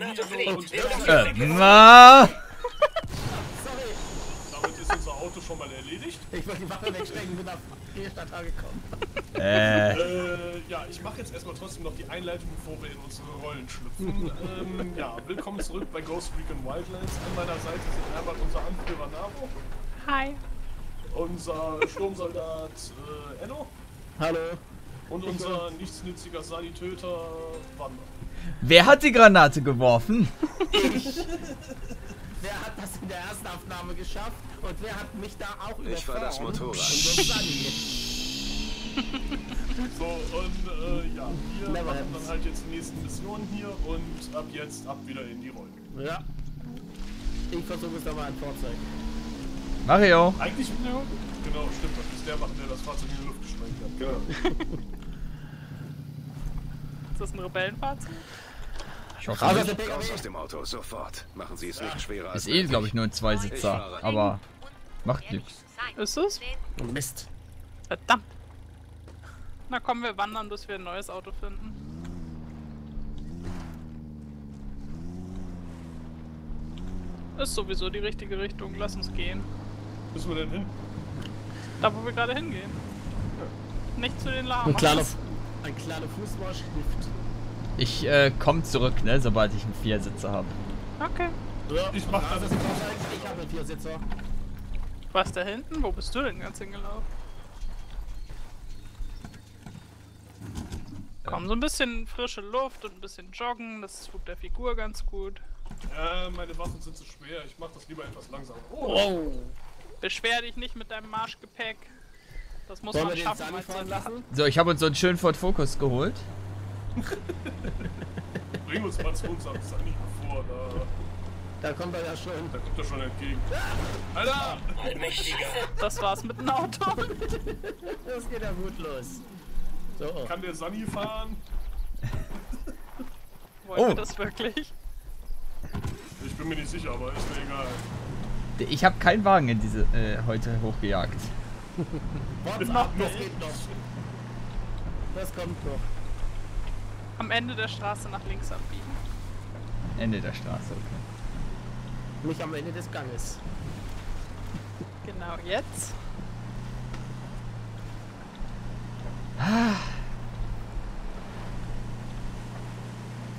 na, Sorry, Damit ist unser Auto schon mal erledigt. ich wollte die Waffe wegstecken, bin auf Fehlstart angekommen. äh, Äh, ja, ich mache jetzt erstmal trotzdem noch die Einleitung, bevor wir in unsere Rollen schlüpfen. ähm, ja, willkommen zurück bei Ghost Recon Wildlands. An meiner Seite sind Herbert, unser Anführer Navo, Hi. unser Sturmsoldat äh, Enno Hallo. Und unser nichtsnütziger Sanitöter Wander. wer hat die Granate geworfen? Wer hat das in der ersten Aufnahme geschafft und wer hat mich da auch überfahren? Ich fahr das Motorrad. So und äh, ja, wir Never machen happens. dann halt jetzt die nächsten Missionen hier und ab jetzt ab wieder in die Rollen. Ja. Ich versuche es nochmal ein Fahrzeug. Mario. Eigentlich, genau, stimmt, das ist der machen, der das Fahrzeug in die Luft gesprengt hat. Genau. Ist das ein Rebellenfahrzeug? Ich hoffe Raus aus nicht. dem Raus aus dem Auto, sofort. Machen Sie es nicht schwerer als Ist eh, glaube ich, nur ein Zweisitzer, aber macht nichts. Ist es? Oh, Mist. Verdammt. Na komm, wir wandern, bis wir ein neues Auto finden. Ist sowieso die richtige Richtung. Lass uns gehen. Müssen wir denn hin? Da, wo wir gerade hingehen. Nicht zu den Ein Lamas. kleiner, ein kleiner Fußmarsch hilft. Ich äh, komm zurück, ne, sobald ich einen Viersitzer habe. Okay. Ja, Ich mach das. Fahrzeug. Ich habe einen Viersitzer. Was da hinten? Wo bist du denn ganz hingelaufen? Komm, so ein bisschen frische Luft und ein bisschen joggen. Das tut der Figur ganz gut. Ja, meine Waffen sind zu schwer. Ich mach das lieber etwas langsamer. Oh, Oh. Beschwer dich nicht mit deinem Marschgepäck. Das muss Sollen wir man den schaffen. Sunny als fahren lassen? So, ich habe uns so einen schönen Ford Focus geholt. bring uns mal zu unserem Sunny bevor. Da, Da kommt er ja schon. da kommt er schon entgegen. Alter! Allmächtiger. Das war's mit dem Auto. Das geht ja gut los. So. Kann der Sunny fahren? Wollen Oh. wir das wirklich? Ich bin mir nicht sicher, aber ist mir egal. Ich habe keinen Wagen in diese äh, heute hochgejagt. Warte Noch ab, das nicht. geht noch. Das kommt noch. Am Ende der Straße nach links abbiegen. Ende der Straße, okay. Nicht am Ende des Ganges. Genau jetzt.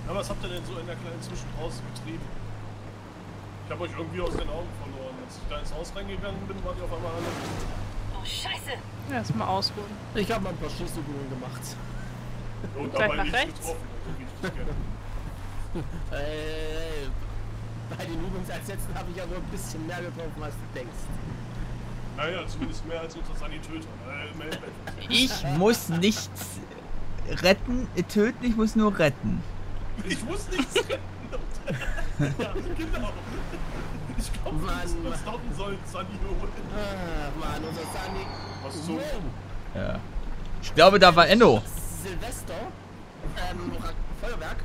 Ja, was habt ihr denn so in der kleinen Zwischenpause getrieben? Ich habe euch irgendwie aus den Augen verloren. Als ich da ins Haus reingegangen bin, wart ihr auf einmal alle. Oh, Scheiße. Erstmal ausruhen. Ich habe mal ein paar Schießübungen gemacht. Und Gleich dabei nach rechts? Äh, bei den Übungseinsätzen habe ich ja nur ein bisschen mehr getroffen, als du denkst. Naja, zumindest mehr als unser Sanitöter. Äh, Ich muss nichts retten, äh, töten, ich muss nur retten. Ich muss nichts retten. ja, genau. Ich glaube, wir müssen einen solchen Sunny holen. Ah, Mann, unser Sunny. Was so? Ja. Ich glaube, da war Enno. Silvester. Ähm, Feuerwerk.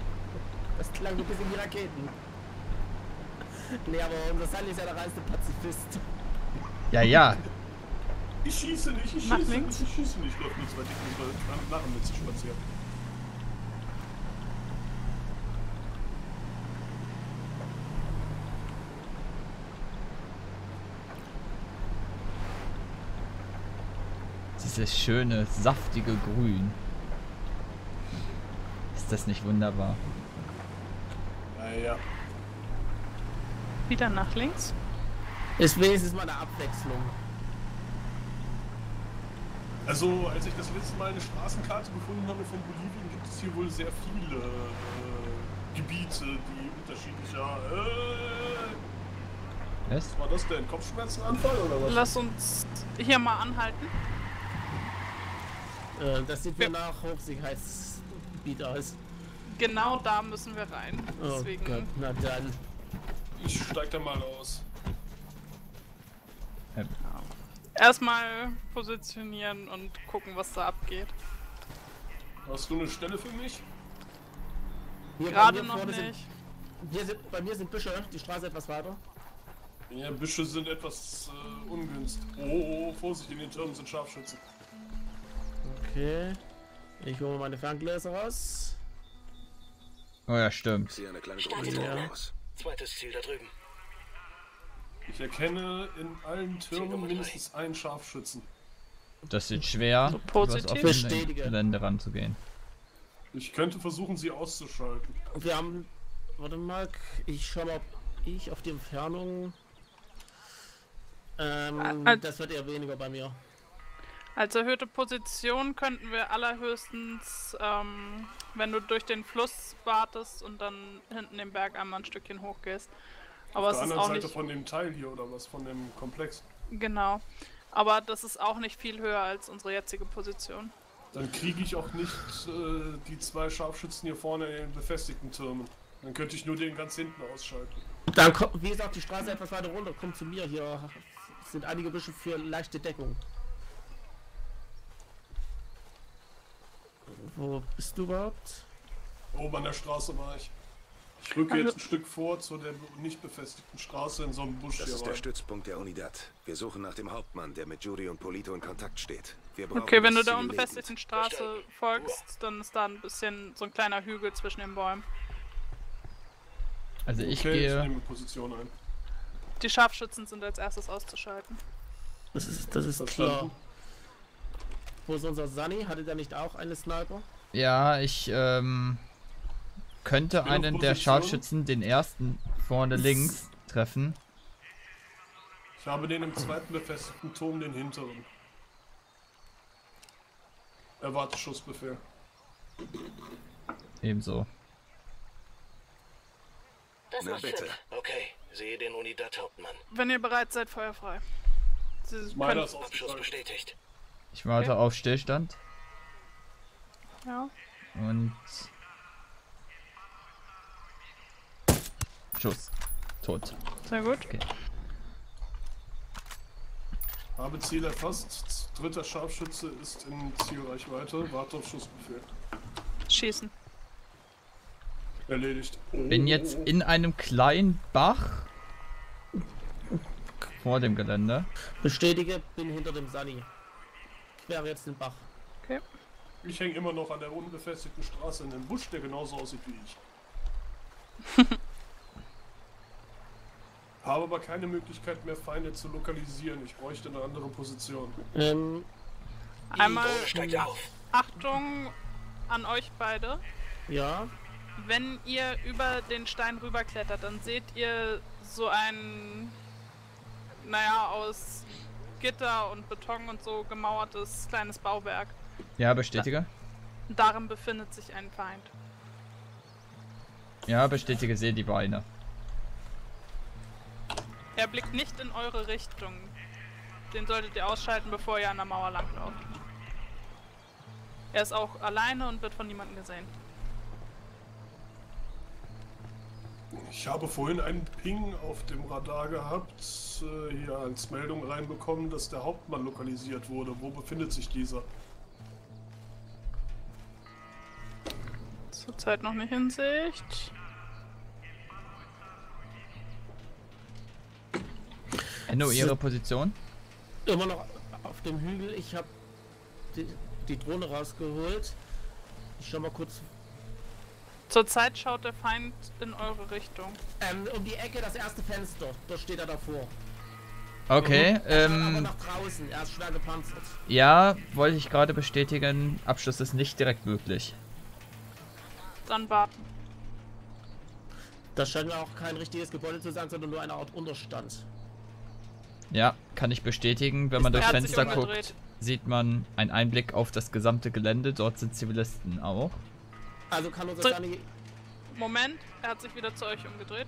Das klang so ein bisschen wie Raketen. Nee, aber unser Sunny ist ja der reinste Pazifist. Ja, ja. Ich schieße nicht, ich schieße nicht, ich schieße nicht. Läuft nichts, weil ich muss mal nachher mit sich spazieren. Dieses schöne, saftige Grün. Ist das nicht wunderbar? Naja. Wieder nach links. Ist wenigstens mal eine Abwechslung. Also, als ich das letzte Mal eine Straßenkarte gefunden habe von Bolivien, gibt es hier wohl sehr viele äh, Gebiete, die unterschiedlicher. Äh, Was? war das denn? Kopfschmerzenanfall oder was? Lass uns hier mal anhalten. Äh, das sieht mir nach Hochsicherheitsgebiet aus. Genau da müssen wir rein. Oh Deswegen Gott, na dann. Ich steig da mal aus. erstmal positionieren und gucken, was da abgeht. Hast du eine Stelle für mich? Hier Gerade noch vorne nicht. Sind, hier sind, bei mir sind Büsche, die Straße etwas weiter. Ja, Büsche sind etwas äh, ungünstig. Oh, oh, Vorsicht, in den Türmen sind Scharfschützen. Okay. Ich hole meine Ferngläser raus. Oh ja, stimmt. Ich sehe eine kleine Gruppe Startet Terror Ja. aus. Zweites Ziel da drüben. Ich erkenne in allen Türmen mindestens einen Scharfschützen. Das wird schwer, So positiv. offene Bestätige. Gelände ranzugehen. Ich könnte versuchen, sie auszuschalten. Wir haben. Warte mal, ich schau mal, ob ich auf die Entfernung. Ähm, Ah, das wird eher weniger bei mir. Als erhöhte Position könnten wir allerhöchstens, ähm, wenn du durch den Fluss wartest und dann hinten den Berg einmal ein Stückchen hochgehst. Aber Auf es der ist anderen auch Seite nicht. von dem Teil hier oder was? Von dem Komplex. Genau. Aber das ist auch nicht viel höher als unsere jetzige Position. Dann kriege ich auch nicht äh, die zwei Scharfschützen hier vorne in den befestigten Türmen. Dann könnte ich nur den ganz hinten ausschalten. Dann kommt, wie gesagt, die Straße etwas weiter runter, kommt zu mir. Hier sind einige Büsche für leichte Deckung. Wo bist du überhaupt? Oben an der Straße war ich. Ich rücke jetzt ein Stück vor zu der nicht befestigten Straße in so einem Busch Das hier ist der rein. Stützpunkt der Unidad. Wir suchen nach dem Hauptmann, der mit Judy und Polito in Kontakt steht. Wir brauchen Okay, wenn du der unbefestigten. Straße folgst, dann ist da ein bisschen so ein kleiner Hügel zwischen den Bäumen. Also ich okay, ich gehe. nehme Position ein. Die Scharfschützen sind als erstes auszuschalten. Das ist, das ist klar. Wo ist unser Sunny? Hatte der nicht auch eine Sniper? Ja, ich ähm, könnte einen der. Scharfschützen, den ersten vorne links, treffen. Ich habe den im zweiten befestigten Turm, den hinteren. Erwarte Schussbefehl. Ebenso. Das Na bitte. Sinn. Okay, sehe den Unidat-Hauptmann. Wenn ihr bereit seid, feuerfrei. Sie Meiner ist Abschuss bestätigt. Ich warte Okay. auf Stillstand ja. und Schuss. Tot. Sehr gut. Habe Ziel erfasst. Dritter Scharfschütze ist in Zielreichweite. Warte auf Schussbefehl. Schießen. Erledigt. Bin jetzt in einem kleinen Bach vor dem Gelände. Bestätige, bin hinter dem Sunny. Ich wäre jetzt den Bach. Okay. Ich hänge immer noch an der unbefestigten Straße in dem Busch, der genauso aussieht wie ich. Habe aber keine Möglichkeit mehr, Feinde zu lokalisieren. Ich bräuchte eine andere Position. Ähm, Einmal steigt auf. Achtung an euch beide. ja. Wenn ihr über den Stein rüberklettert, dann seht ihr so ein, naja, aus Gitter und Beton und so gemauertes kleines Bauwerk. Ja, bestätige. Darin befindet sich ein Feind. Ja, bestätige, sehe die Beine. Er blickt nicht in eure Richtung. Den solltet ihr ausschalten, bevor ihr an der Mauer langlauft. Er ist auch alleine und wird von niemandem gesehen. Ich habe vorhin einen Ping auf dem Radar gehabt, äh, hier als Meldung reinbekommen, dass der Hauptmann lokalisiert wurde. Wo befindet sich dieser? Zurzeit noch nicht in Sicht. Enno, ihre Position? Immer noch auf dem Hügel. Ich habe die, die Drohne rausgeholt. Ich schau mal kurz. Zurzeit schaut der Feind in eure Richtung. Ähm, um die Ecke, das erste Fenster. Da steht er davor. Okay, aber ähm, nach draußen. Er ist schwer gepanzert. ja, wollte ich gerade bestätigen. Abschluss ist nicht direkt möglich. Dann warten. Das scheint mir auch kein richtiges Gebäude zu sein, sondern nur eine Art Unterstand. Ja, kann ich bestätigen. Wenn man Er durchs Fenster guckt, sieht man einen Einblick auf das gesamte Gelände. Dort sind Zivilisten auch. Also kann unser Sunny. Moment, er hat sich wieder zu euch umgedreht.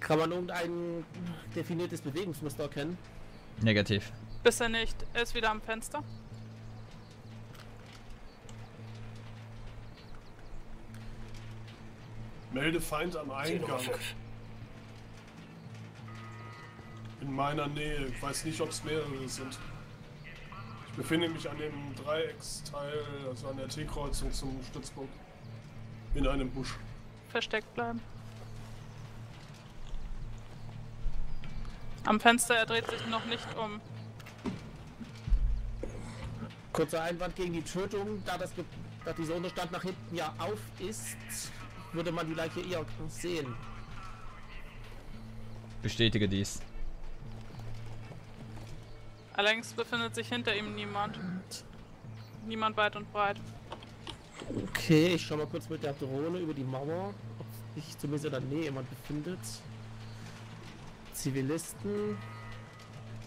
Kann man irgendein definiertes Bewegungsmuster erkennen? Negativ. Bisher nicht. Er ist wieder am Fenster. Melde Feind am Eingang. 5. In meiner Nähe. Ich weiß nicht, ob es mehrere sind. Ich befinde mich an dem Dreiecksteil, also an der T-Kreuzung zum Stützpunkt. In einem Busch. Versteckt bleiben. Am Fenster, er dreht sich noch nicht um. Kurzer Einwand gegen die Tötung, da das, da dieser Unterstand nach hinten ja auf ist, würde man die Leiche eher sehen. Bestätige dies. Allerdings befindet sich hinter ihm niemand. Niemand weit und breit. Okay, ich schau mal kurz mit der Drohne über die Mauer, ob sich zumindest in der Nähe jemand befindet. Zivilisten.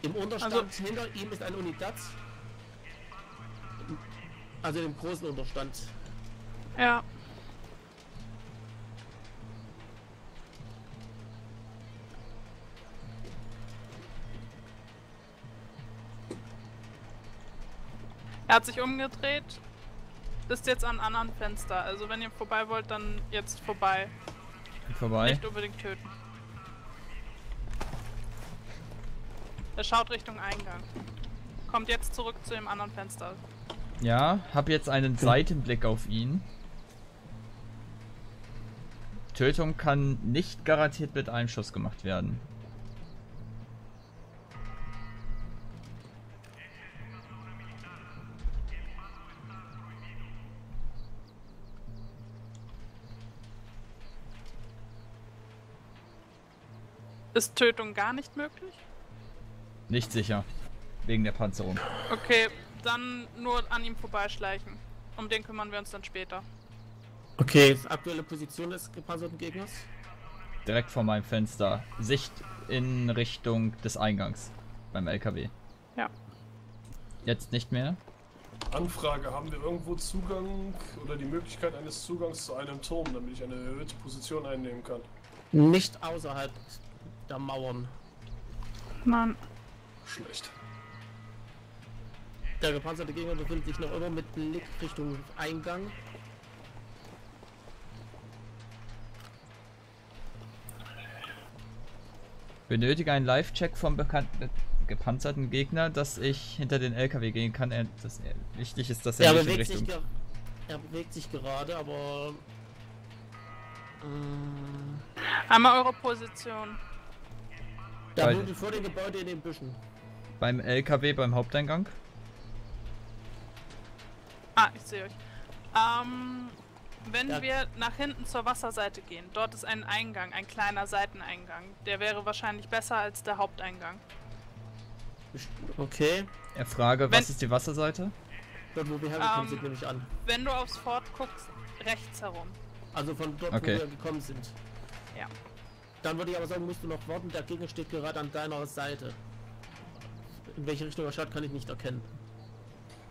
Im Unterstand Also- hinter ihm ist ein Unidad. Also im großen Unterstand. Ja. Er hat sich umgedreht, ist jetzt an einem anderen Fenster. Also wenn ihr vorbei wollt, dann jetzt vorbei. Vorbei. Nicht unbedingt töten. Er schaut Richtung Eingang. Kommt jetzt zurück zu dem anderen Fenster. Ja, hab jetzt einen Seitenblick auf ihn. Tötung kann nicht garantiert mit einem Schuss gemacht werden. Ist Tötung gar nicht möglich? Nicht sicher. Wegen der Panzerung. Okay, dann nur an ihm vorbeischleichen. Um den kümmern wir uns dann später. Okay, aktuelle Position des gepanzerten Gegners. Direkt vor meinem Fenster. Sicht in Richtung des Eingangs. Beim LKW. Ja. Jetzt nicht mehr. Anfrage, haben wir irgendwo Zugang oder die Möglichkeit eines Zugangs zu einem Turm, damit ich eine erhöhte Position einnehmen kann? Nicht außerhalb der Mauern. Nein. Schlecht. Der gepanzerte Gegner befindet sich noch immer mit Blick Richtung Eingang. Benötige einen Live-Check vom bekannten gepanzerten Gegner, dass ich hinter den LKW gehen kann. Er, das, er, wichtig ist, dass er Er nicht in bewegt, sich Richtung. er bewegt sich gerade, aber. Ähm, Einmal eure Position. Da Weil- wurde vor dem Gebäude in den Büschen. Beim LKW beim Haupteingang. Ah, ich sehe euch. Ähm, wenn Ja. wir nach hinten zur Wasserseite gehen, dort ist ein Eingang, ein kleiner Seiteneingang. Der wäre wahrscheinlich besser als der Haupteingang. Okay. Er frage, Wenn- was ist die Wasserseite? Dort, wo wir hergekommen Ähm, sind, nehme ich an. Wenn du aufs Fort guckst, rechts herum. Also von dort, Okay. wo wir gekommen sind. Ja. Dann würde ich aber sagen, musst du noch warten. Der Gegner steht gerade an deiner Seite. In welche Richtung er schaut, kann ich nicht erkennen.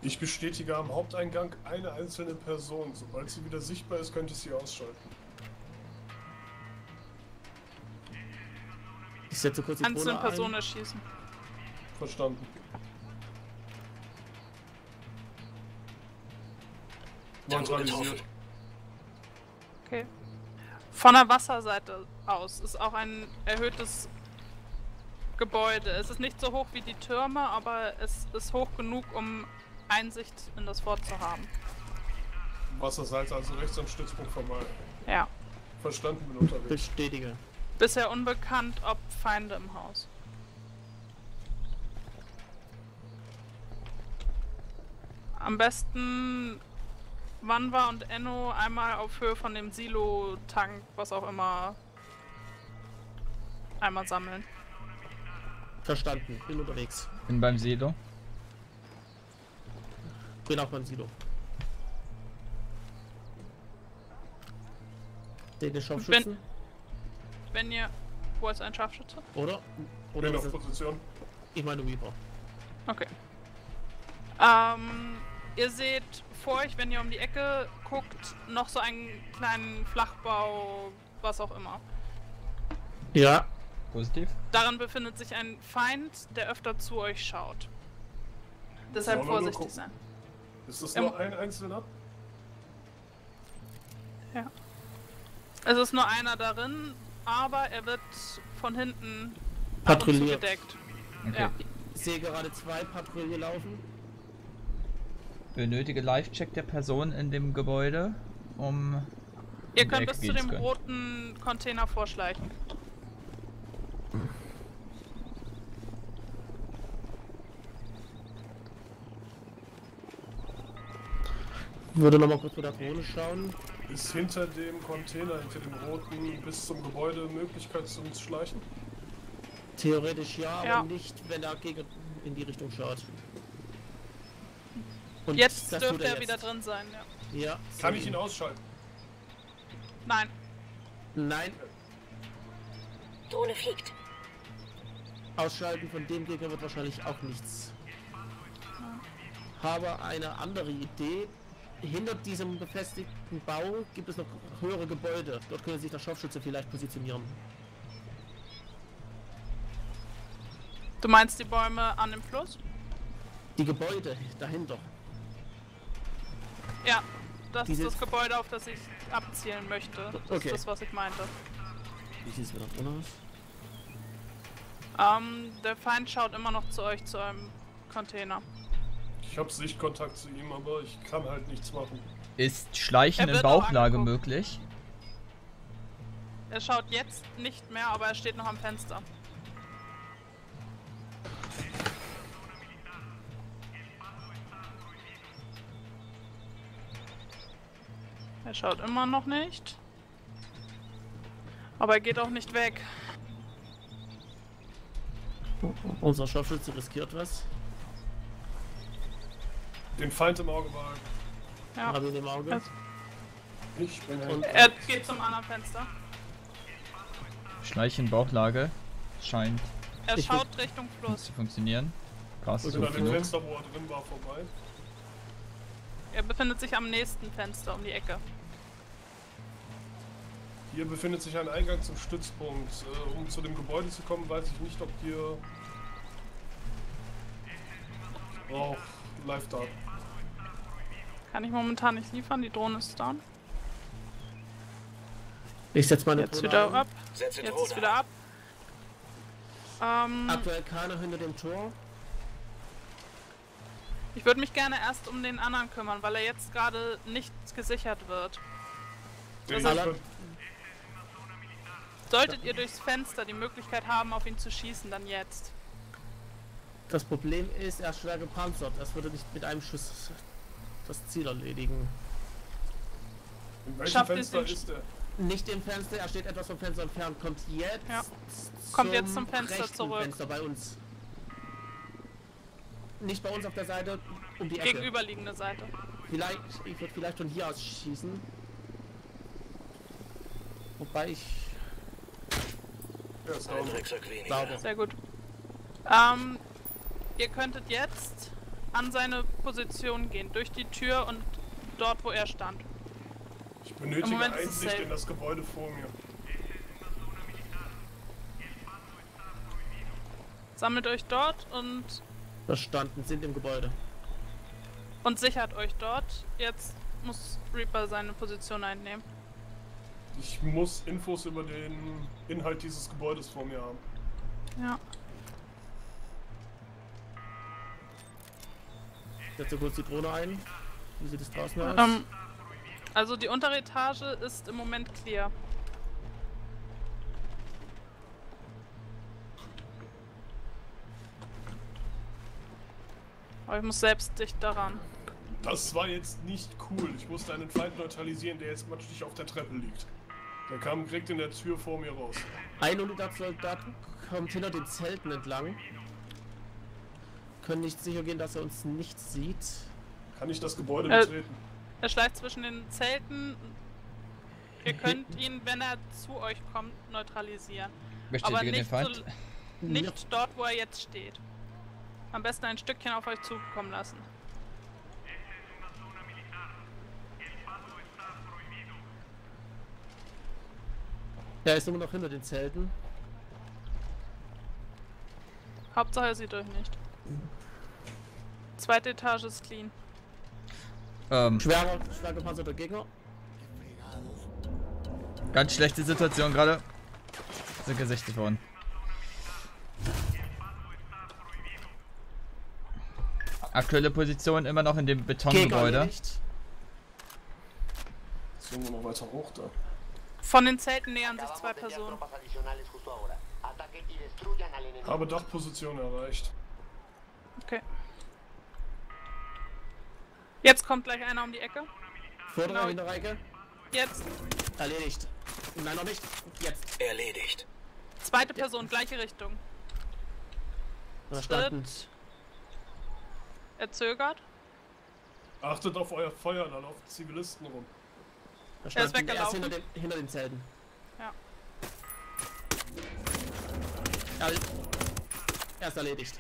Ich bestätige am Haupteingang eine einzelne Person. Sobald sie wieder sichtbar ist, könnte ich sie ausschalten. Ich setze kurz die Einzelne Drohne Personen ein. erschießen. Verstanden. Neutralisiert. Okay. Von der Wasserseite aus ist auch ein erhöhtes Gebäude. Es ist nicht so hoch wie die Türme, aber es ist hoch genug, um Einsicht in das Fort zu haben. Wasserseite also rechts am Stützpunkt vorbei. Ja. Verstanden, bin unterwegs. Bestätige. Bisher unbekannt, ob Feinde im Haus. Am besten Wanwa und Enno einmal auf Höhe von dem Silo-Tank, was auch immer, einmal sammeln. Verstanden. Bin unterwegs. Bin beim Silo. Bin auch beim Silo. Den Scharfschützen? Wenn ihr... Wo ist ein Scharfschütze? Oder? Oder Bin ist auf Position. ich meine Weaver. Okay. Ähm, ihr seht vor euch, wenn ihr um die Ecke guckt, noch so einen kleinen Flachbau, was auch immer. Ja. Positiv. Darin befindet sich ein Feind, der öfter zu euch schaut. Deshalb vorsichtig sein. Ist das Ja. nur ein einzelner? Es ist nur einer darin, aber er wird von hinten Patrouilliert. gedeckt. Okay. Ja. Ich sehe gerade zwei Patrouille laufen. Benötige Live-Check der Person in dem Gebäude, um. Ihr könnt bis zu dem können. roten Container vorschleichen. Würde noch mal kurz mit der Drohne schauen. Ist hinter dem Container, hinter dem roten, bis zum Gebäude Möglichkeit zum Schleichen? Theoretisch ja, Ja. aber nicht, wenn der Gegner in die Richtung schaut. Und Jetzt dürfte er jetzt. wieder drin sein, ja. Ja. Kann ich ihn ausschalten? Nein. Nein, Drohne fliegt. ausschalten von dem Gegner wird wahrscheinlich auch nichts. Habe eine andere Idee. Hinter diesem befestigten Bau gibt es noch höhere Gebäude. Dort können sich der Scharfschütze vielleicht positionieren. Du meinst die Bäume an dem Fluss? Die Gebäude dahinter. Ja. Das Diese- ist das Gebäude, auf das ich abzielen möchte. Das Okay. ist das, was ich meinte. Wie sieht es wieder drin aus? Ähm, der Feind schaut immer noch zu euch, zu eurem Container. Ich habe Sichtkontakt zu ihm, aber ich kann halt nichts machen. Ist Schleichen in Bauchlage möglich? Er schaut jetzt nicht mehr, aber er steht noch am Fenster. Er schaut immer noch nicht. Aber er geht auch nicht weg. Unser Scharfschütze riskiert was. Den Feind im Auge behalten. Ja. Ihn im Auge. Also- Ich bin Und-. Er geht zum anderen Fenster. Schleichen in Bauchlage scheint Er Ich schaut Richtung Fluss. zu funktionieren. So bin an dem. Fenster, wo er drin war, vorbei. Er befindet sich am nächsten Fenster um die Ecke. Hier befindet sich ein Eingang zum Stützpunkt. Äh, um zu dem Gebäude zu kommen, weiß ich nicht, ob hier. Auch Live-Daten. Kann ich momentan nicht liefern, die Drohne ist down. Ich setze meine Jetzt Drohne wieder ein. ab. Setze Jetzt ist wieder ab. Ähm, Aktuell keiner hinter dem Tor. ich würde mich gerne erst um den anderen kümmern, weil er jetzt gerade nicht gesichert wird. Den Alle- könnt- Solltet ihr durchs Fenster die Möglichkeit haben, auf ihn zu schießen, dann jetzt. Das Problem ist, er ist schwer gepanzert. Das würde nicht mit einem Schuss das Ziel erledigen. In welchem Schafft es Fenster den- ist er? Nicht im Fenster, er steht etwas vom Fenster entfernt. Kommt jetzt. Ja. Kommt jetzt zum Fenster zurück. Fenster bei uns. Nicht bei uns auf der Seite, um die Ecke. Gegenüberliegende Seite. Vielleicht, ich würde vielleicht von hier aus schießen. Wobei ich. Er ist Ein down. Drecksack weniger. Sauber. Sehr gut. Ähm, ihr könntet jetzt an seine Position gehen, durch die Tür und dort, wo er stand. Ich benötige Einsicht in das Gebäude vor mir. Sammelt euch dort und, Verstanden, sind im Gebäude. und sichert euch dort. Jetzt muss Reaper seine Position einnehmen. Ich muss Infos über den Inhalt dieses Gebäudes vor mir haben. Ja. Ich setze kurz die Drohne ein. Wie sieht es draußen aus? Ähm, also die untere Etage ist im Moment clear. Aber ich muss selbst dicht daran. Das war jetzt nicht cool. Ich musste einen Feind neutralisieren, der jetzt matschig auf der Treppe liegt. Der kam direkt in der Tür vor mir raus. Ein Unidat-Soldat kommt hinter den Zelten entlang. Können nicht sicher gehen, dass er uns nicht sieht. Kann ich das Gebäude Äh, betreten? Er schleicht zwischen den Zelten. Ihr könnt ihn, wenn er zu euch kommt, neutralisieren. Aber Bestätige den nicht, Feind. so, nicht dort, wo er jetzt steht. Am besten ein Stückchen auf euch zukommen lassen. Er ist immer noch hinter den Zelten. Hauptsache er sieht euch nicht. Zweite Etage ist clean. Ähm, Schwerer, schwer gepanzerter Gegner. ganz schlechte Situation gerade. Sind gesichtet worden. Aktuelle Position immer noch in dem Gegner Betongebäude. erledigt. Ist irgendwo noch weiter hoch da. Von den Zelten nähern sich zwei Personen. Habe Dachposition erreicht. Okay. Jetzt kommt gleich einer um die Ecke. Vordere, Genau. Ecke. Jetzt. Erledigt. Nein, noch nicht. Jetzt. Erledigt. Zweite Person, gleiche Richtung. Da standen. Er zögert. Achtet auf euer Feuer, da laufen Zivilisten rum. Da Er ist standen erst weggelaufen. hinter, den, hinter den Zelten. Ja. Er, er ist erledigt.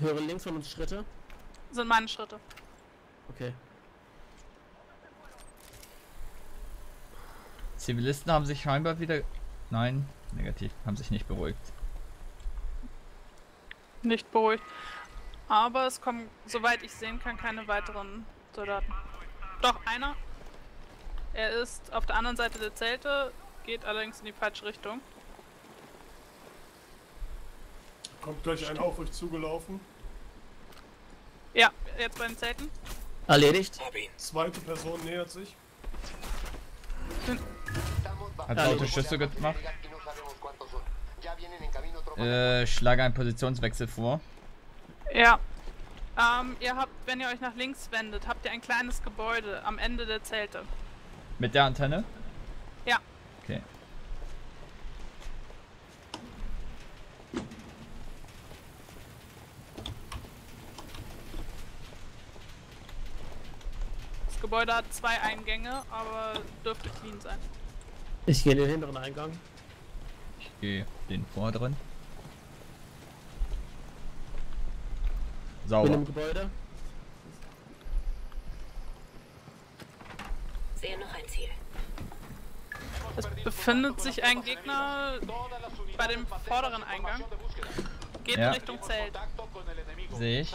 Höre links von uns Schritte. Sind meine Schritte. Okay. Zivilisten haben sich scheinbar wieder. Nein, negativ, haben sich nicht beruhigt. Nicht beruhigt. Aber es kommen, soweit ich sehen kann, keine weiteren Soldaten. Doch, einer. Er ist auf der anderen Seite der Zelte, geht allerdings in die falsche Richtung. Kommt gleich ein auf euch zugelaufen. Ja, jetzt bei den Zelten. Erledigt. Zweite Person nähert sich. Hat Ja, laute Schüsse gemacht. Äh, schlage einen Positionswechsel vor. Ja. Ähm, ihr habt, wenn ihr euch nach links wendet, habt ihr ein kleines Gebäude am Ende der Zelte. Mit der Antenne? Ja. Okay. Das Gebäude hat zwei Eingänge, aber dürfte clean sein. Ich gehe in den hinteren Eingang. Ich gehe den vorderen. Bin Sauber. im Gebäude. Sehe noch ein Ziel. Es befindet sich ein Gegner bei dem vorderen Eingang. Geht Ja. in Richtung Zelt. Sehe ich.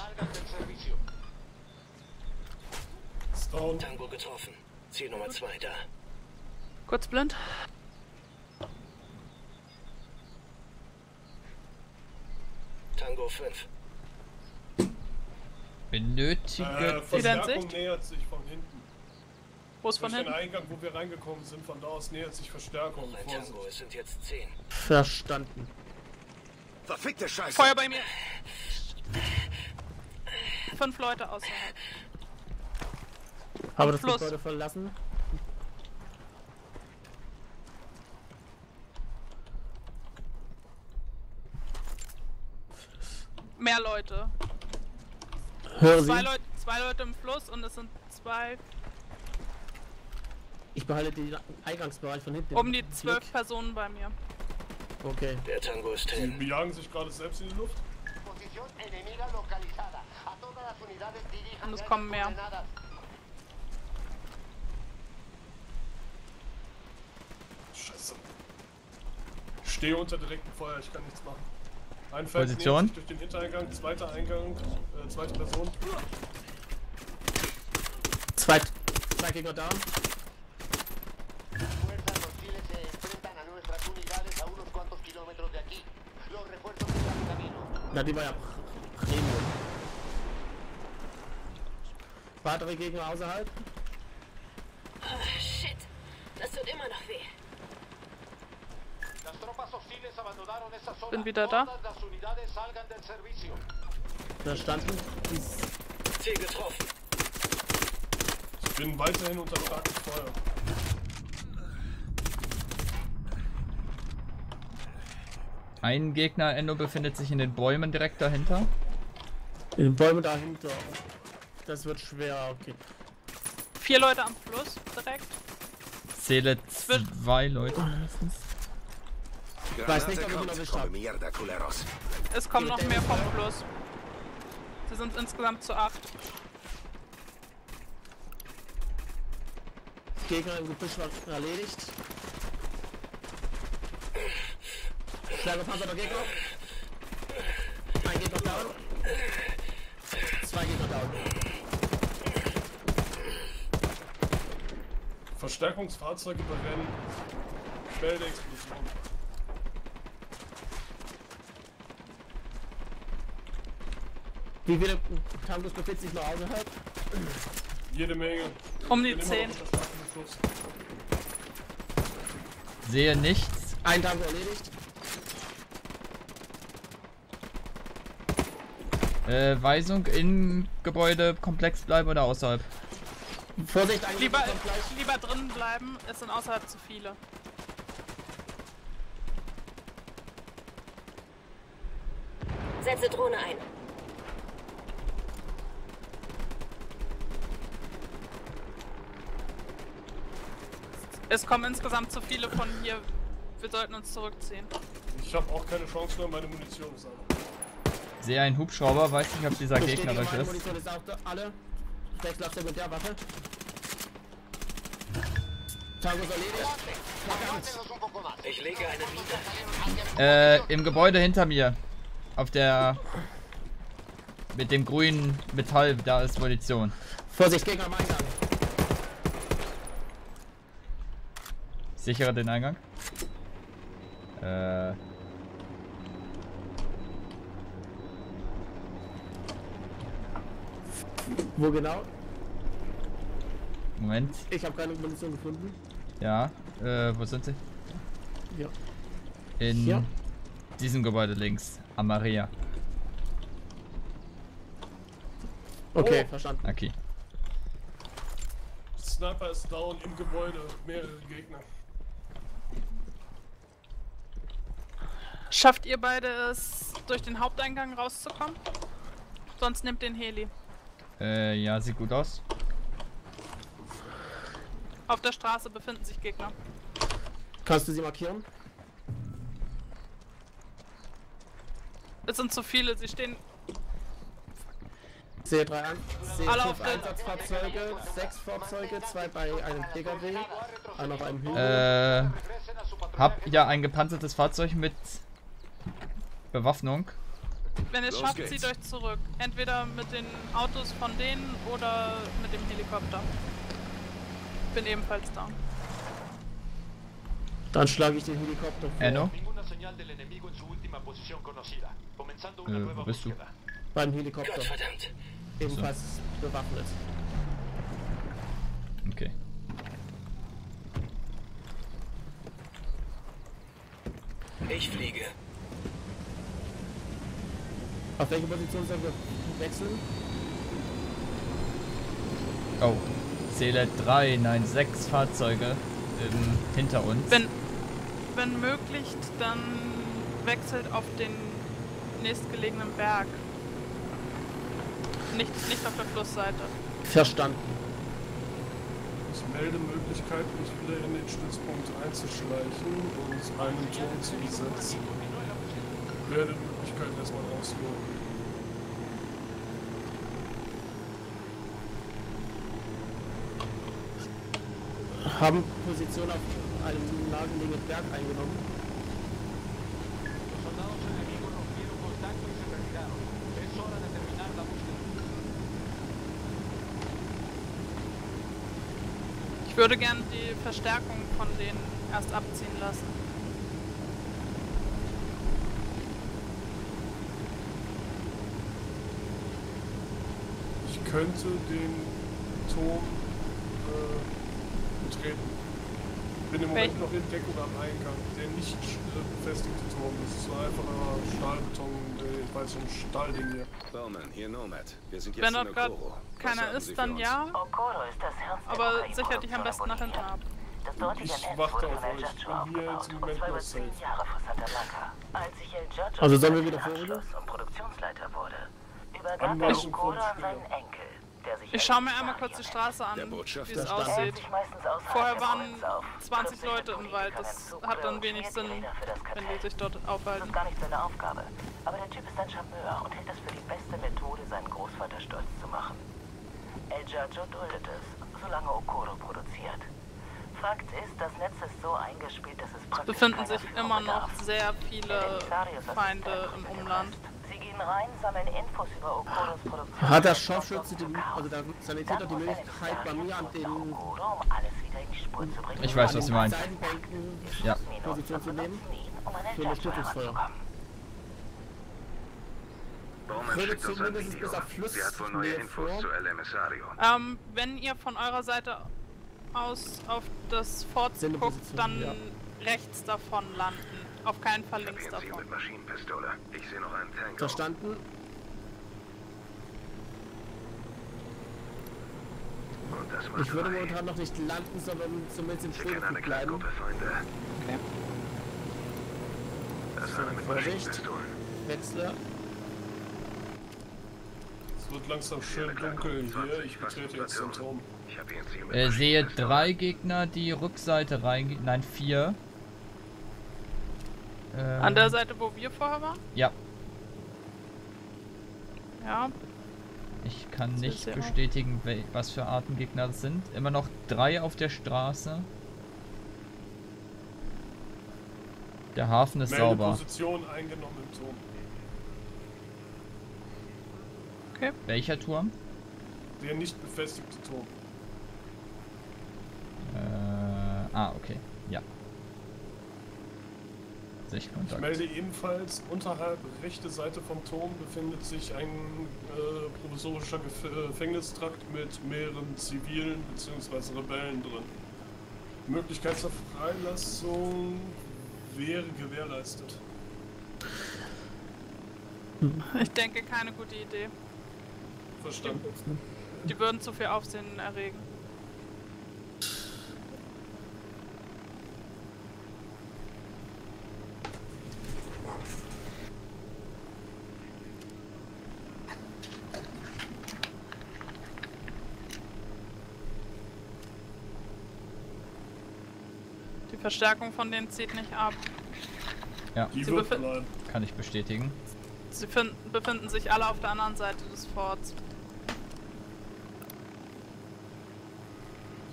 Down. Tango getroffen. Ziel Nummer 2 da. Kurz blind. Tango 5. Benötige. Äh, Verstärkung nähert sich von hinten. Wo ist von Durch den hinten? Eingang, wo wir reingekommen sind, von da aus nähert sich Verstärkung. Ein Vorsicht. Tango, es sind jetzt 10. Verstanden. Verfickte Scheiße! Feuer bei mir. Fünf Leute außerhalb. Habe das Fluss. Gebäude verlassen. Mehr Leute. Höre Sie. Zwei Leute, zwei Leute im Fluss und es sind zwei, Ich behalte den Eingangsbereich von hinten. um die zwölf Blick. Personen bei mir. Okay. Der Tango ist Die hin. bejagen sich gerade selbst in die Luft. Und es kommen mehr. Scheiße. Ich stehe unter direktem Feuer, ich kann nichts machen. Ein Feld Position? durch den Hintereingang, zweiter Eingang, äh, zweite Person. Zwei, zwei Gegner down. Na, die war ja Premium. Weitere Gegner außerhalb. Bin wieder da. Servicio. Verstanden. Die Ziel getroffen. Ich bin weiterhin unter starkem Feuer. Ein Gegner Endo befindet sich in den Bäumen direkt dahinter. in den Bäumen dahinter. Das wird schwer. Okay. Vier Leute am Fluss direkt. Zähle zwei Leute. Weiß nicht, ob ich ihn erwischt Come hab. mierda, culeros. Es kommen noch mehr vom Fluss. Sie sind insgesamt zu acht. Gegner im Gebüsch war erledigt. Schwer gepanzerter Gegner. Ein Gegner down. Zwei Gegner down. Verstärkungsfahrzeuge überrennen. Quelle der Wie viele Tangos befinden sich noch außerhalb? Jede Menge. Um die Bin immer zehn. noch unter starkem Beschuss. Sehe nichts. Ein Tango erledigt. Äh, Weisung im Gebäudekomplex bleiben oder außerhalb? Vorsicht, ein Lieber, lieber drinnen bleiben, es sind außerhalb zu viele. Setze Drohne ein. Es kommen insgesamt zu viele von hier. Wir sollten uns zurückziehen. Ich habe auch keine Chance mehr, meine Munition ist alle. Sehe einen Hubschrauber, weiß nicht, ob dieser Bestätige, gegnerisch ist. Munition ist auch alle. Erledigt. Aguántenos un poco más. Ich lege eine Mine. Äh, im Gebäude hinter mir. Auf der... Mit dem grünen Metall, da ist Munition. Vorsicht, Gegner am Eingang. Sichere den Eingang. Äh... Wo genau? Moment. Ich habe keine Munition gefunden. Ja, äh, wo sind sie? Ja. In Hier? diesem Gebäude links. Am Maria. Okay, Oh. verstanden. Okay. Sniper ist down im Gebäude, mehrere Gegner. Schafft ihr beide es, durch den Haupteingang rauszukommen? Sonst nehmt den Heli. Äh, ja, sieht gut aus. Auf der Straße befinden sich Gegner. Kannst du sie markieren? Es sind zu viele, sie stehen. Sehe drei an. Sehe Alle auf Einsatzfahrzeuge, sechs Fahrzeuge, zwei bei einem PKW, einer auf einem Hügel. Äh, hab ja ein gepanzertes Fahrzeug mit Bewaffnung. Wenn ihr es Los schafft, geht's. zieht euch zurück. Entweder mit den Autos von denen oder mit dem Helikopter. Bin ebenfalls da. Dann schlage ich den Helikopter vor. Enno? Wo bist du? Beim Helikopter. Verdammt. Ebenfalls bewaffnet. Okay. Ich fliege. Auf welche Position sollen wir wechseln? Oh. Zähle drei, nein, sechs Fahrzeuge ähm, hinter uns. Wenn, wenn möglich, dann wechselt auf den nächstgelegenen Berg. Nicht, nicht auf der Flussseite. Verstanden. Ich melde Möglichkeit, mich wieder in den Stützpunkt einzuschleichen und einen Turm zu besetzen. Werde Möglichkeit erstmal rausholen. Haben Position auf einem nahegelegenen Berg eingenommen. Ich würde gern die Verstärkung von denen erst abziehen lassen. Ich könnte den Turm äh, betreten. Bin im Moment Welchen? noch in Deckung am Eingang. Der nicht äh, befestigte Turm. Das ist so einfacher Stahlbeton. Äh, ich weiß schon, Stahlding hier. Baumann, hier Nomad. Wir sind jetzt Wenn dort gerade keiner ist, dann ja. Aber sicher dich am besten nach in hinten ab. Ich warte auf euch. Ich bin hier zum und Moment noch safe. Also sollen wir wieder vorrücken? Abschluss und Produktionsleiter wurde, übergab er Anweisung seinen Enkel, Ich schaue mir einmal kurz die Straße an, Der wie es aussieht. Vorher waren Provinz auf, 20 trifft sich Leute im Wald. Das hat dann wenig Sinn, das wenn die sich dort Das aufhalten. ist gar nicht seine Aufgabe. Aber der Typ ist ein Charmeur und hält es für die beste Methode, seinen Großvater stolz zu machen. El Giorgio duldet es, solange Okoro produziert. Fakt ist, das Netz ist so eingespielt, dass es praktisch Befinden sich immer noch sehr viele Feinde im Umland. Sie gehen rein, sammeln Infos über Okoros Produktion. Hat der Scharfschütze, die, für also der. Sanitäter, die Möglichkeit bei mir an den, Okoro, um alles wieder in die Spur zu bringen. Ich weiß, was meinst. Seitenbänken Ja. Position zu nehmen. um Für Unterstützungsfeuer. Würde zumindest Video. bis auf Fluss Sie hat wohl neue Nähe Infos vor. zu El Emissario. Ähm, wenn ihr von eurer Seite aus auf das Fort guckt, dann ja. rechts davon landen. Auf keinen Fall links davon. Mit Maschinenpistole. Ich sehe noch einen Tank. Verstanden. Ich würde momentan noch nicht landen, sondern zumindest im Schwebeflug bleiben. Okay. Das so, Vorsicht. Wechsler. Es wird langsam schön dunkel hier. Ich betrete jetzt den Turm. Ich äh, sehe drei Gegner, die Rückseite reingehen. Nein, vier. Ähm, An der Seite, wo wir vorher waren? Ja, Ja. ich kann Das nicht bestätigen, was für Arten Gegner das sind. Immer noch drei auf der Straße. Der Hafen ist Melde sauber. Position eingenommen im Turm. Welcher Turm? Der nicht befestigte Turm. Äh, ah, okay. Ja. Ich melde ebenfalls, unterhalb rechte Seite vom Turm befindet sich ein äh, provisorischer äh, Gefängnistrakt mit mehreren zivilen bzw. Rebellen drin. Möglichkeit zur Freilassung wäre gewährleistet. Ich denke, keine gute Idee. Verstanden. Die würden zu viel Aufsehen erregen. Verstärkung von denen zieht nicht ab. Die Sie wird bleiben. Kann ich bestätigen. Sie finden, befinden sich alle auf der anderen Seite des Forts.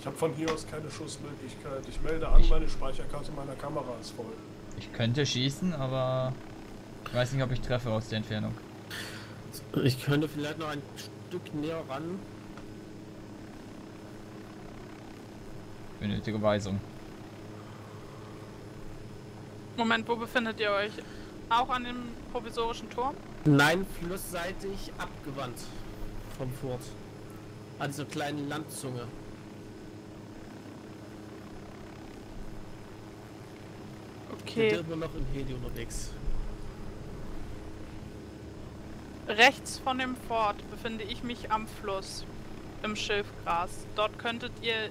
Ich habe von hier aus keine Schussmöglichkeit. Ich melde an, meine Speicherkarte meiner Kamera ist voll. Ich könnte schießen, aber ich weiß nicht, ob ich treffe aus der Entfernung. Ich könnte vielleicht noch ein Stück näher ran. Benötige Weisung. Moment, wo befindet ihr euch? Auch an dem provisorischen Turm? Nein, flussseitig abgewandt vom Fort. An dieser kleinen Landzunge. Wir Okay. sind immer noch im Heli unterwegs. Rechts von dem Fort befinde ich mich am Fluss im Schilfgras. Dort könntet ihr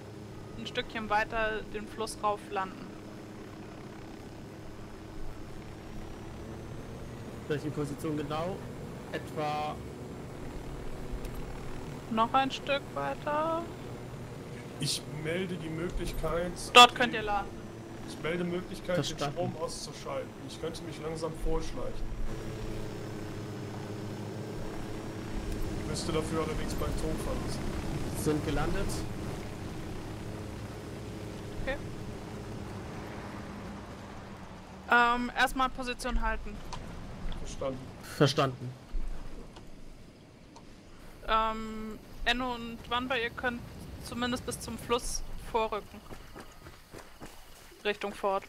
ein Stückchen weiter den Fluss rauf landen. Welche Position genau? Etwa Noch ein Stück weiter. Ich melde die Möglichkeit. Dort könnt ihr laden. Ich melde Möglichkeit, den Verstanden. Strom auszuschalten. Ich könnte mich langsam vorschleichen. Ich müsste dafür allerdings beim Turm verlassen. sind gelandet. Okay. Ähm, erstmal Position halten. Verstanden. Verstanden. Ähm, Enno und Wanba, ihr könnt zumindest bis zum Fluss vorrücken. Richtung Fort.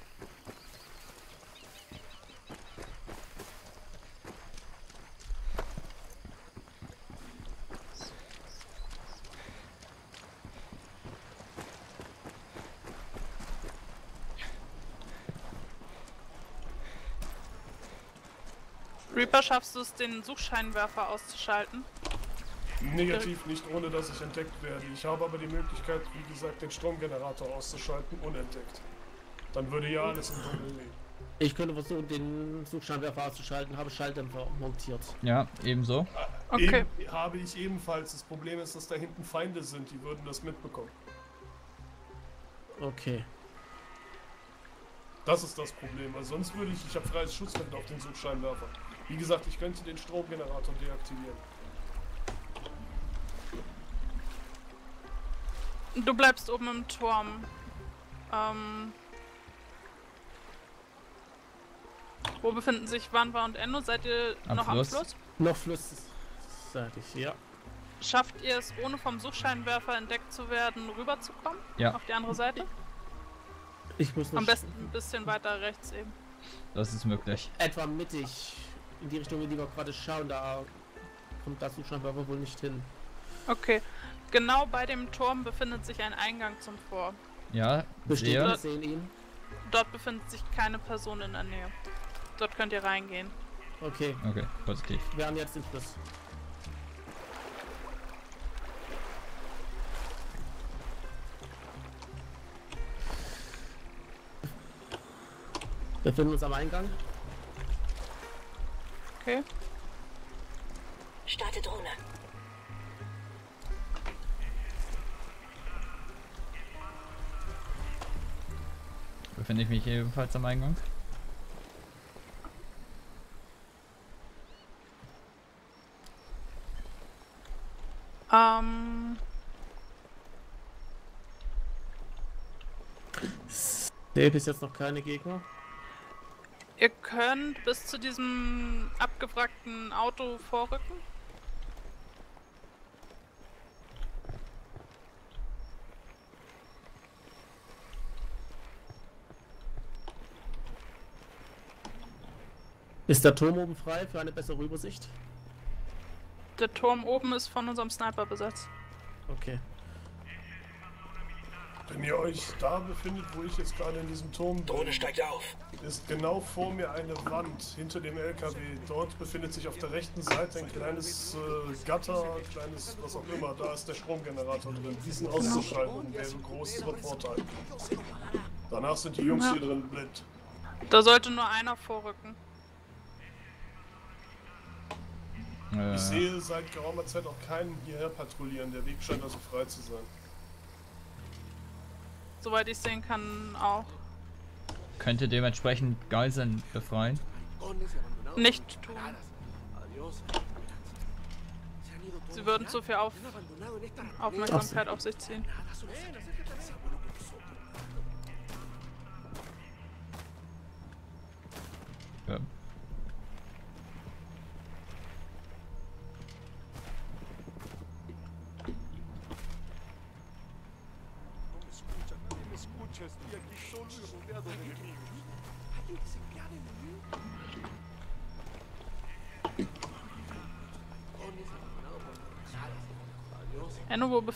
Schaffst du es, den Suchscheinwerfer auszuschalten? Negativ nicht, ohne dass ich entdeckt werde. Ich habe aber die Möglichkeit, wie gesagt, den Stromgenerator auszuschalten, unentdeckt. Dann würde ja alles im Dunkeln liegen. Ich könnte versuchen, den Suchscheinwerfer auszuschalten, habe Schalldämpfer montiert. Ja, ebenso. Okay. Eben, habe ich ebenfalls. Das Problem ist, dass da hinten Feinde sind, die würden das mitbekommen. Okay. Das ist das Problem. Also sonst würde ich, ich habe freies Schussfeld auf den Suchscheinwerfer. Wie gesagt, ich könnte den Stromgenerator deaktivieren. Du bleibst oben im Turm. Ähm, wo befinden sich Wanwa und Enno? Seid ihr Am noch Fluss. am Fluss? Noch flussseitig, ja. Schafft ihr es, ohne vom Suchscheinwerfer entdeckt zu werden, rüberzukommen? Ja. Auf die andere Seite? Ich muss noch Am besten ein bisschen weiter rechts eben. Das ist möglich. etwa mittig in die Richtung, in die wir gerade schauen, da kommt das scheinbar wohl nicht hin. Okay. Genau bei dem Turm befindet sich ein Eingang zum Vor. Ja, bestimmt. Dort, sehen ihn. Dort befindet sich keine Person in der Nähe. Dort könnt ihr reingehen. Okay. Okay, positiv. Wir haben jetzt den Schluss. Wir befinden uns am Eingang. Okay. Starte Drohne. Befinde ich mich ebenfalls am Eingang? Ähm, Nee, bis jetzt noch keine Gegner. Ihr könnt bis zu diesem abgewrackten Auto vorrücken. Ist der Turm oben frei für eine bessere Übersicht? Der Turm oben ist von unserem Sniper besetzt. Okay. Wenn ihr euch da befindet, wo ich jetzt gerade in diesem Turm bin, Drohne steigt auf. ist genau vor mir eine Wand hinter dem LKW. Dort befindet sich auf der rechten Seite ein kleines äh, Gatter, kleines was auch immer. Da ist der Stromgenerator drin. Diesen auszuschalten wäre großer Vorteil. Danach sind die Jungs Ja. hier drin blind. Da sollte nur einer vorrücken. Ich sehe seit geraumer Zeit auch keinen hierher patrouillieren. Der Weg scheint also frei zu sein. Soweit ich sehen kann, auch. könnte dementsprechend Geiseln befreien. Nicht tun. Sie würden zu viel auf Aufmerksamkeit auf sich ziehen.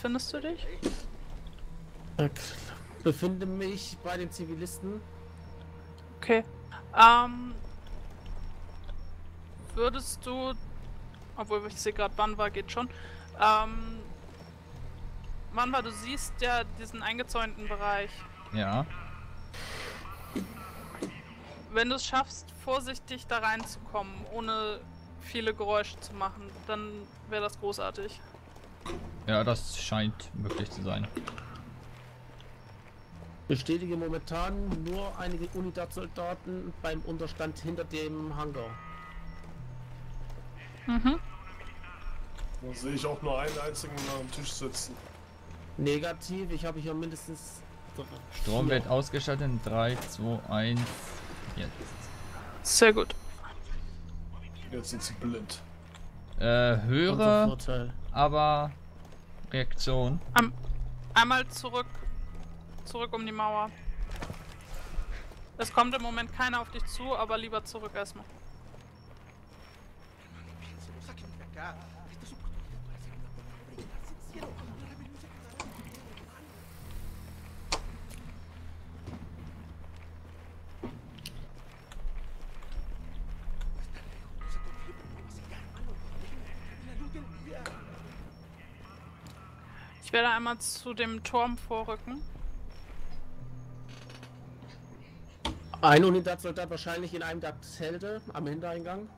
Befindest du dich? Ich befinde mich bei den Zivilisten. Okay. Ähm. Würdest du. Obwohl ich sehe gerade, wann war, geht schon. Ähm. Wann war, du siehst ja diesen eingezäunten Bereich. Ja. Wenn du es schaffst, vorsichtig da reinzukommen, ohne viele Geräusche zu machen, dann wäre das großartig. Ja, das scheint möglich zu sein. Bestätige momentan nur einige Unidad-Soldaten beim Unterstand hinter dem Hangar. Mhm. Da sehe ich auch nur einen einzigen am Tisch sitzen. Negativ, ich habe hier mindestens. Strom wird ausgeschaltet in 3, 2, 1. Jetzt. Sehr gut. Jetzt sind sie blind. Äh, Vorteil. Aber Reaktion. Am, einmal zurück. Zurück um die Mauer. Es kommt im Moment keiner auf dich zu, aber lieber zurück erstmal. Werde einmal zu dem Turm vorrücken. Ein Unidad-Soldat wahrscheinlich in einem der Zelte am Hintereingang.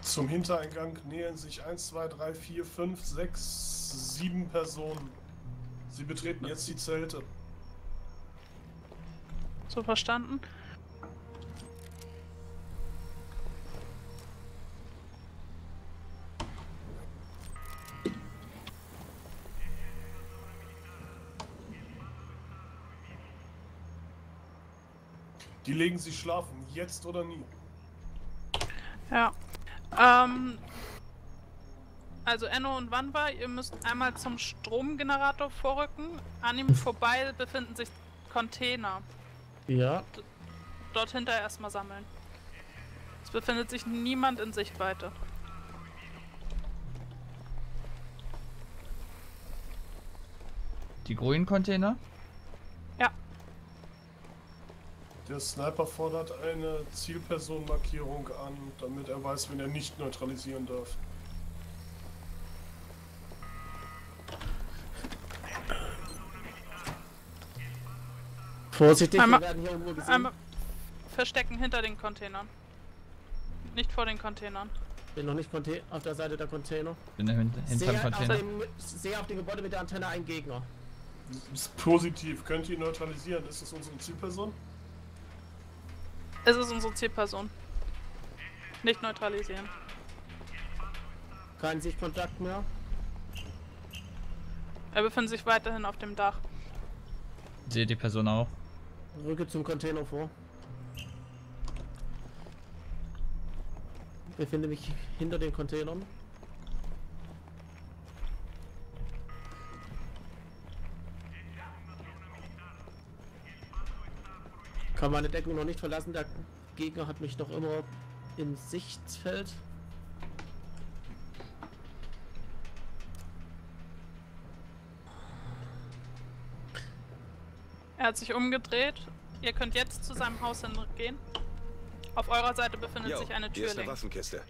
Zum Hintereingang nähern sich 1, 2, 3, 4, 5, 6, 7 Personen. Sie betreten jetzt die Zelte. So verstanden? Die legen sich schlafen, jetzt oder nie. Ja. Ähm. Also Enno und Wanwa, ihr müsst einmal zum Stromgenerator vorrücken. An ihm vorbei befinden sich Container. Ja, Dort hinter erstmal sammeln. Es befindet sich niemand in Sichtweite. Die grünen Container? Ja. Der Sniper fordert eine Zielpersonenmarkierung an, damit er weiß, wenn er nicht neutralisieren darf. Vorsichtig, Einmal- wir werden hier irgendwo gesehen. Einmal verstecken hinter den Containern. Nicht vor den Containern. Bin noch nicht auf der Seite der Container. Bin da hint Sehe hinterm auf, Container. dem, sehe auf dem Gebäude mit der Antenne einen Gegner. Ist positiv. Könnt ihr ihn neutralisieren? Ist das unsere Zielperson? Es ist unsere Zielperson. Nicht neutralisieren. Kein Sichtkontakt mehr. Er befindet sich weiterhin auf dem Dach. Sehe die Person auch. Rücke zum Container vor. Befinde mich hinter den Containern. Kann meine Deckung noch nicht verlassen. Der Gegner hat mich noch immer im Sichtfeld. Er hat sich umgedreht. Ihr könnt jetzt zu seinem Haus hingehen. Auf eurer Seite befindet Jo, sich eine hier Tür ist eine. Waffenkiste.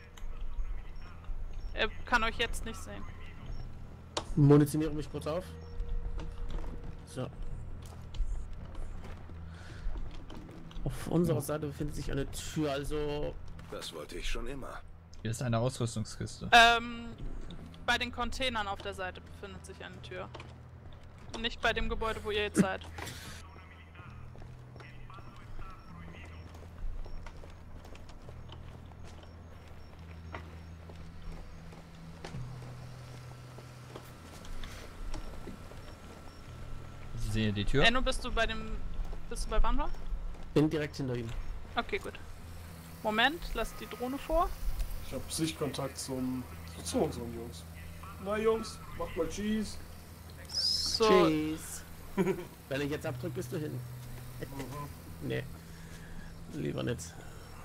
Er kann euch jetzt nicht sehen. Munitioniere mich kurz auf. So. Auf unserer Seite befindet sich eine Tür, also Das wollte ich schon immer. Hier ist eine Ausrüstungskiste. Ähm, bei den Containern auf der Seite befindet sich eine Tür. Nicht bei dem Gebäude, wo ihr jetzt seid. Sehe die Tür. Enno, bist du bei dem. Bist du bei Wanwa? bin direkt hinter ihm. Okay, gut. Moment, lass die Drohne vor. Ich habe Sichtkontakt zum, zu unseren Jungs. Na Jungs, macht mal Cheese. So, Tschüss. Wenn ich jetzt abdrücke, bist du hin. nee. Lieber nicht.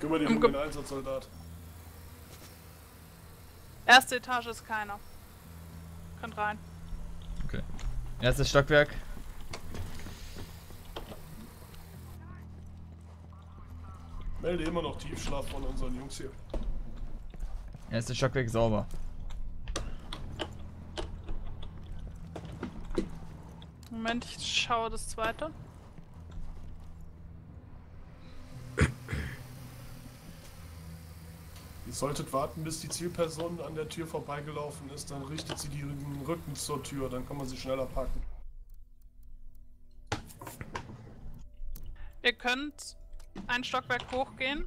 Kümmer dich um den Einsatzsoldat. erste Etage ist keiner. Könnt rein. Okay. Erstes Stockwerk. Melde immer noch Tiefschlaf von unseren Jungs hier. Erstes Stockwerk sauber. Moment, ich schaue das zweite. Ihr solltet warten, bis die Zielperson an der Tür vorbeigelaufen ist, dann richtet sie den Rücken zur Tür, dann kann man sie schneller packen. Ihr könnt ein Stockwerk hochgehen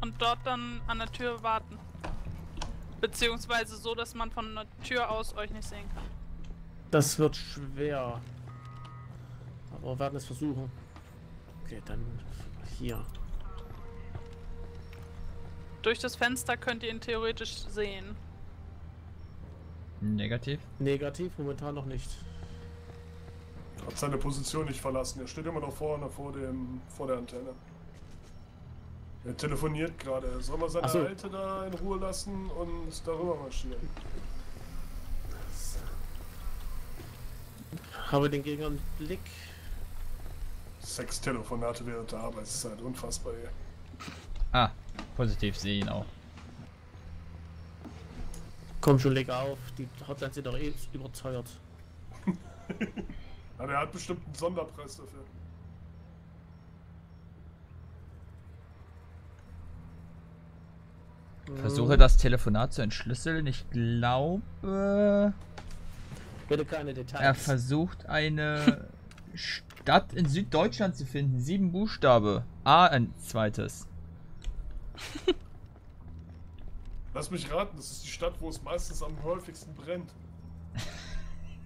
und dort dann an der Tür warten. Beziehungsweise so, dass man von der Tür aus euch nicht sehen kann. Das wird schwer. Aber wir werden es versuchen. Okay, dann hier. Durch das Fenster könnt ihr ihn theoretisch sehen. Negativ. Negativ, momentan noch nicht. Hat seine Position nicht verlassen. Er steht immer noch vorne vor dem vor der Antenne. Er telefoniert gerade. Soll man seine so. Alte da in Ruhe lassen und darüber marschieren? Habe den Gegner im Blick. Sechs Telefonate während der Arbeitszeit. Unfassbar, ey. Ah, positiv, sehe ihn auch. Komm schon, leg auf. Die Hotlines sind doch eh überteuert. Aber er hat bestimmt einen Sonderpreis dafür. Versuche das Telefonat zu entschlüsseln. Ich glaube, Bitte keine Details. er versucht eine Stadt in Süddeutschland zu finden. Sieben Buchstabe. A ein zweites. Lass mich raten, das ist die Stadt, wo es meistens am häufigsten brennt.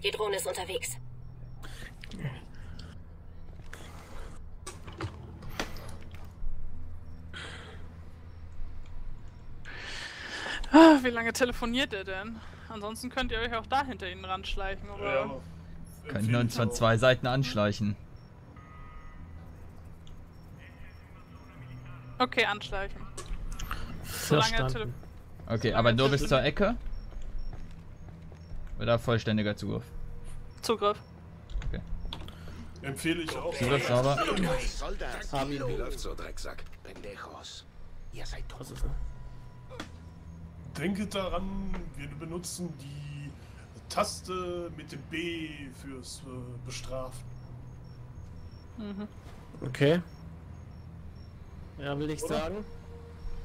Die Drohne ist unterwegs. wie lange telefoniert ihr denn? Ansonsten könnt ihr euch auch da hinter ihnen ranschleichen, oder? Ja, Könnten empfehle uns von zwei Seiten anschleichen. Okay, anschleichen. Er Verstanden. Okay, Solange aber nur bis zur Ecke? Oder vollständiger Zugriff? Zugriff. Empfehle ich auch. Zugriff sauber. Soldat. Hab ihn. Wie läuft's so, Drecksack? Pendejos. Ihr seid tot. Denke daran, wir benutzen die Taste mit dem B fürs äh, Bestrafen. Okay. Ja, will ich Oder? sagen.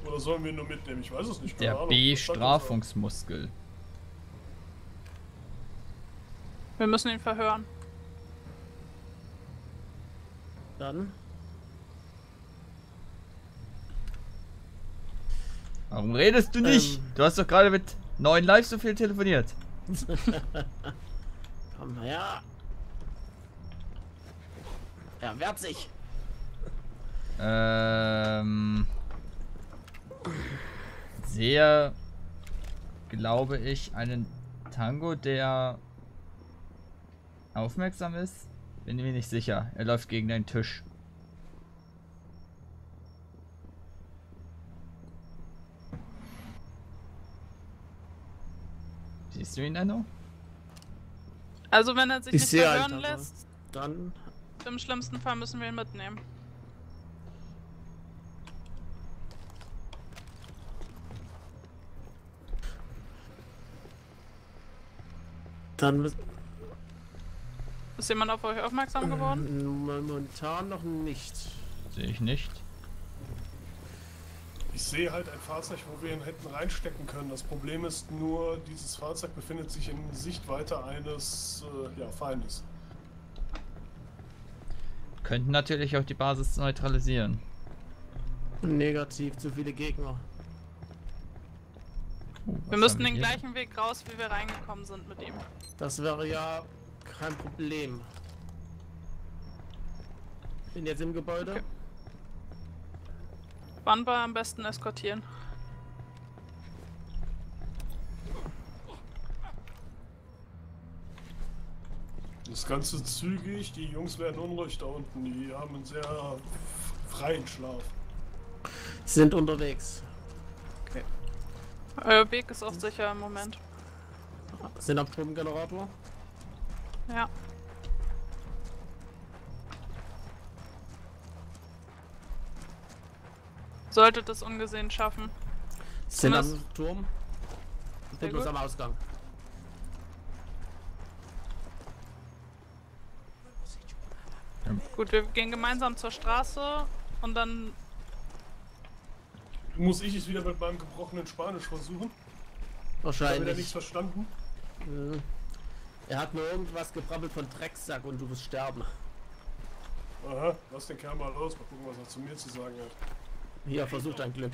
Oder sollen wir nur mitnehmen? Ich weiß es nicht. Der Ahnung. Bestrafungsmuskel. Wir müssen ihn verhören. Dann. Warum redest du nicht? Ähm. Du hast doch gerade mit neun Live so viel telefoniert. Komm her. Er wehrt sich. Ähm. Sehe, glaube ich, einen Tango, der aufmerksam ist. Bin mir nicht sicher. Er läuft gegen deinen Tisch. Siehst du ihn, Enno? Also wenn er sich Ich nicht verhören Tango. lässt, Dann. im schlimmsten Fall müssen wir ihn mitnehmen. Dann müssen- Ist jemand auf euch aufmerksam geworden? momentan noch nicht. Sehe ich nicht. Ich sehe halt ein Fahrzeug, wo wir ihn hätten reinstecken können. Das Problem ist nur, dieses Fahrzeug befindet sich in Sichtweite eines äh, ja, Feindes. Könnten natürlich auch die Basis neutralisieren. Negativ, zu viele Gegner. Oh, Wir müssten den hier? gleichen Weg raus, wie wir reingekommen sind mit ihm. Das wäre ja kein Problem. Bin jetzt im Gebäude. Okay. Wann wir am besten eskortieren? Das Ganze zügig, die Jungs werden unruhig da unten. Die haben einen sehr freien Schlaf. Sind unterwegs. Euer Weg ist auch sicher im Moment. Sind am Stromgenerator. Ja. Solltet es ungesehen schaffen. Sind am Turm. Ich bin bloß gut. am Ausgang. Gut, wir gehen gemeinsam zur Straße und dann. Muss ich es wieder mit meinem gebrochenen Spanisch versuchen? Ich habe wieder nichts Wahrscheinlich. verstanden. Hm. Er hat nur irgendwas gebrabbelt von Drecksack und du wirst sterben. Aha, lass den Kerl mal los. Mal gucken, was er zu mir zu sagen hat. Hier, versuch dein Glück.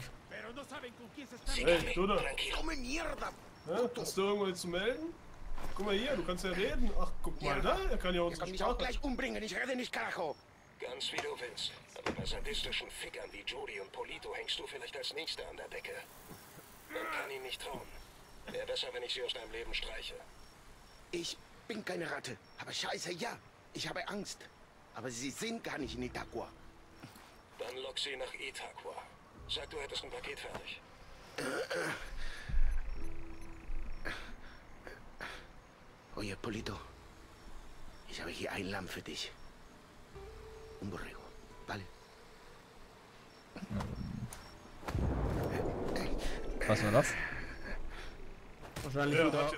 Hey, du da. Ja, hast du irgendwas zu melden? Guck mal hier, du kannst ja reden. Ach, guck mal da, er kann ja Ihr unsere könnt mich auch gleich umbringen. Ich rede nicht, carajo. Ganz wie du willst. Aber bei sadistischen Fickern wie Jody und Polito hängst du vielleicht als Nächster an der Decke. Man kann ihm nicht trauen. Wäre besser, wenn ich sie aus deinem Leben streiche. Ich bin keine Ratte. Aber scheiße, ja. Ich habe Angst. Aber sie sind gar nicht in Itaqua. Dann lock sie nach Itaqua. Sag, du hättest ein Paket fertig. Oye, Polito. Ich habe hier ein Lamm für dich. Un borrego. ¿Vale? Was war das? Wahrscheinlich Er wieder,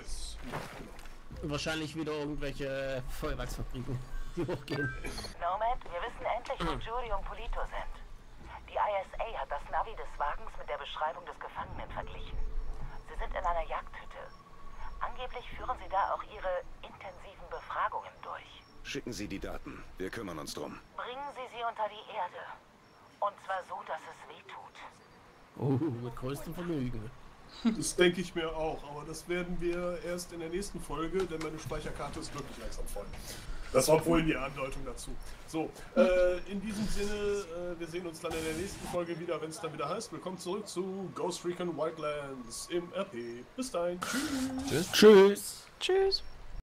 wahrscheinlich wieder irgendwelche Feuerwerksfabriken, die hochgehen. Nomad, wir wissen endlich, wo Jury und Polito sind. Die ISA hat das Navi des Wagens mit der Beschreibung des Gefangenen verglichen. Sie sind in einer Jagdhütte. Angeblich führen sie da auch ihre intensiven Befragungen durch. Schicken Sie die Daten. Wir kümmern uns drum. Bringen Sie sie unter die Erde. Und zwar so, dass es weh tut. Oh, mit größtem Vergnügen. Das denke ich mir auch, aber das werden wir erst in der nächsten Folge, denn meine Speicherkarte ist wirklich langsam voll. Das war vorhin die Andeutung dazu. So, äh, in diesem Sinne, äh, wir sehen uns dann in der nächsten Folge wieder, wenn es dann wieder heißt, willkommen zurück zu Ghost Recon Wildlands im RP. Bis dahin, tschüss. Tschüss. Tschüss. Tschüss.